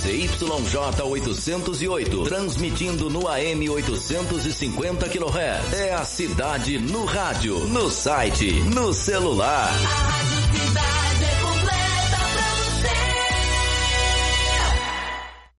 ZYJ 808, transmitindo no AM 850 kHz. É a cidade no rádio, no site, no celular.